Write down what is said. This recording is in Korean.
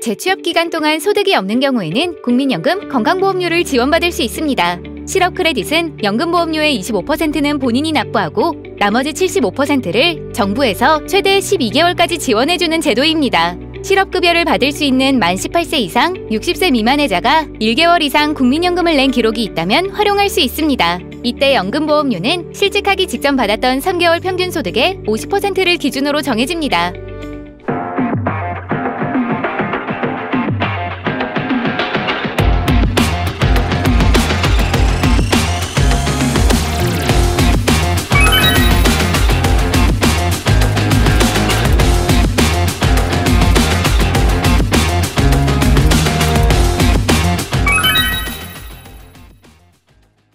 재취업 기간 동안 소득이 없는 경우에는 국민연금 건강보험료를 지원받을 수 있습니다. 실업 크레딧은 연금보험료의 25%는 본인이 납부하고 나머지 75%를 정부에서 최대 12개월까지 지원해주는 제도입니다. 실업급여를 받을 수 있는 만 18세 이상 60세 미만의 자가 1개월 이상 국민연금을 낸 기록이 있다면 활용할 수 있습니다. 이때 연금보험료는 실직하기 직전 받았던 3개월 평균 소득의 50%를 기준으로 정해집니다.